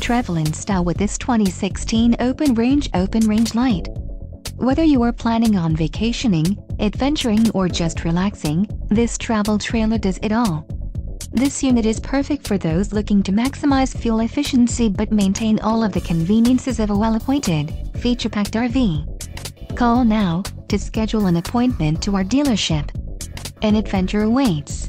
Travel in style with this 2016 Open Range Open Range Light. Whether you are planning on vacationing, adventuring or just relaxing, this travel trailer does it all. This unit is perfect for those looking to maximize fuel efficiency but maintain all of the conveniences of a well-appointed, feature-packed RV. Call now to schedule an appointment to our dealership. An adventure awaits.